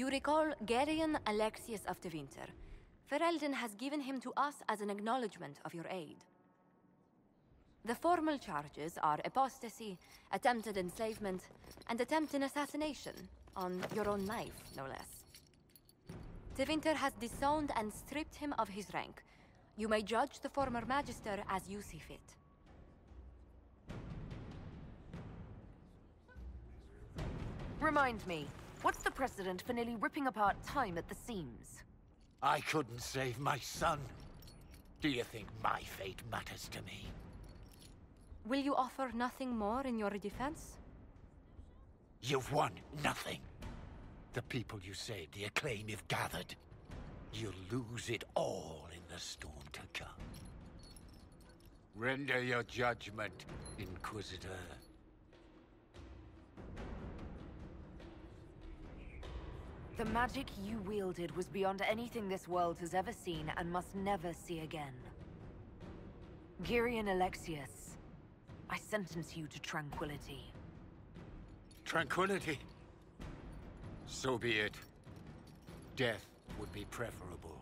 You recall Gereon Alexius of Tevinter. Ferelden has given him to us as an acknowledgement of your aid. The formal charges are apostasy, attempted enslavement, and attempted assassination, on your own life, no less. Tevinter has disowned and stripped him of his rank. You may judge the former Magister as you see fit. Remind me, what's the precedent for nearly ripping apart time at the seams? I couldn't save my son. Do you think my fate matters to me? Will you offer nothing more in your defense? You've won nothing. The people you saved, the acclaim you've gathered. You'll lose it all in the storm to come. Render your judgment, Inquisitor. The magic you wielded was beyond anything this world has ever seen and must never see again. Gereon Alexius, I sentence you to tranquility. Tranquility? So be it. Death would be preferable.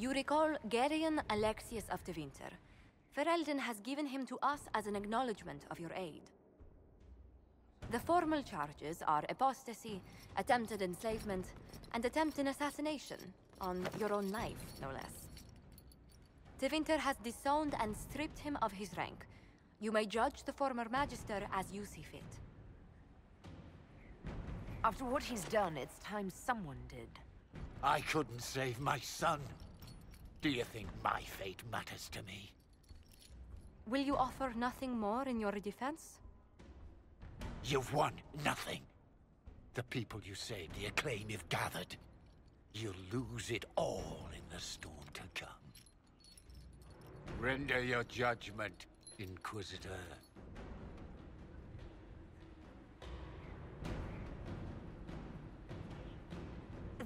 You recall Gereon Alexius of Tevinter. Ferelden has given him to us as an acknowledgement of your aid. The formal charges are apostasy, attempted enslavement, and attempted assassination, on your own life, no less. Tevinter has disowned and stripped him of his rank. You may judge the former Magister as you see fit. After what he's done, it's time someone did. I couldn't save my son. Do you think my fate matters to me? Will you offer nothing more in your defense? You've won nothing. The people you saved, the acclaim you've gathered. You'll lose it all in the storm to come. Render your judgment, Inquisitor.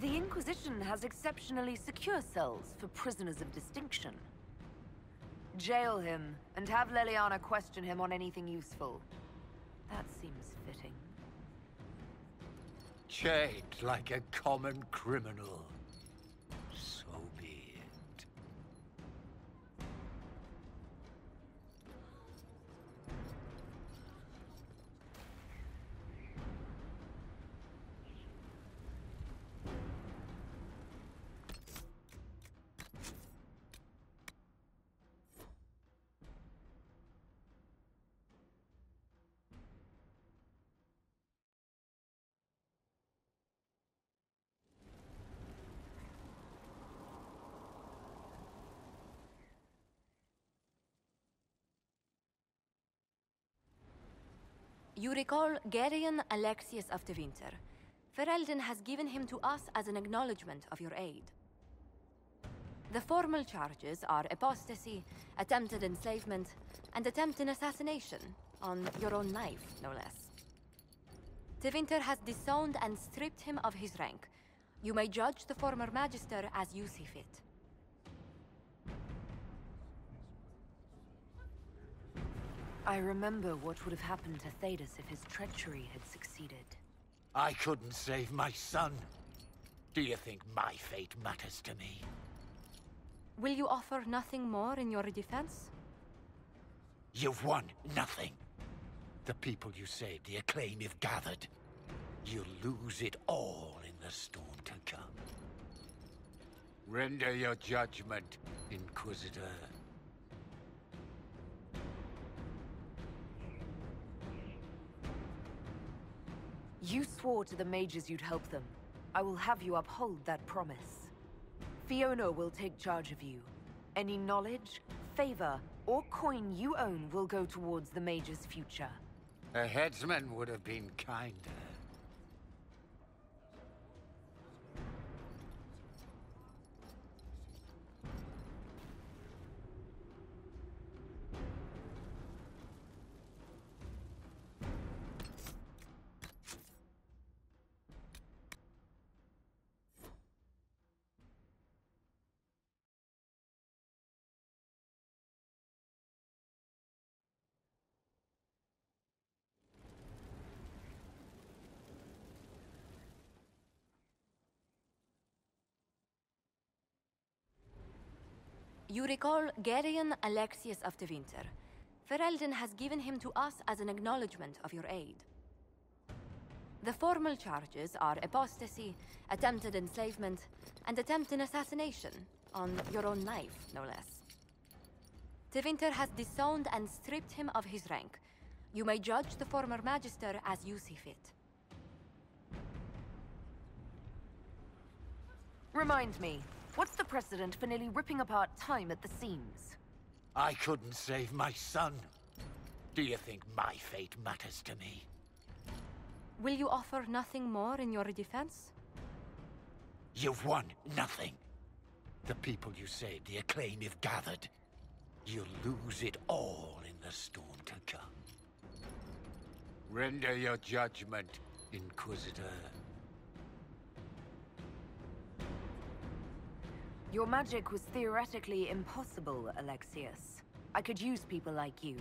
The Inquisition has exceptionally secure cells for prisoners of distinction. Jail him, and have Leliana question him on anything useful. That seems fitting. Chained like a common criminal. You recall Gereon Alexius of Tevinter. Ferelden has given him to us as an acknowledgement of your aid. The formal charges are apostasy, attempted enslavement, and attempted assassination, on your own life, no less. Tevinter has disowned and stripped him of his rank. You may judge the former Magister as you see fit. I remember what would have happened to Thedas if his treachery had succeeded. I couldn't save my son. Do you think my fate matters to me? Will you offer nothing more in your defense? You've won nothing. The people you saved, the acclaim you've gathered. You'll lose it all in the storm to come. Render your judgment, Inquisitor. You swore to the mages you'd help them. I will have you uphold that promise. Fiona will take charge of you. Any knowledge, favor, or coin you own will go towards the Mage's future. A headsman would have been kinder. You recall Gereon Alexius of Tevinter. Ferelden has given him to us as an acknowledgement of your aid. The formal charges are apostasy, attempted enslavement, and attempted assassination, on your own life, no less. Tevinter has disowned and stripped him of his rank. You may judge the former Magister as you see fit. Remind me, what's the precedent for nearly ripping apart time at the seams? I couldn't save my son. Do you think my fate matters to me? Will you offer nothing more in your defense? You've won nothing. The people you saved, the acclaim you've gathered. You'll lose it all in the storm to come. Render your judgment, Inquisitor. Your magic was theoretically impossible, Alexius. I could use people like you.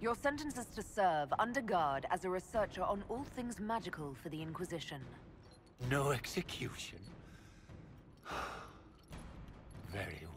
Your sentence is to serve under guard as a researcher on all things magical for the Inquisition. No execution? Very.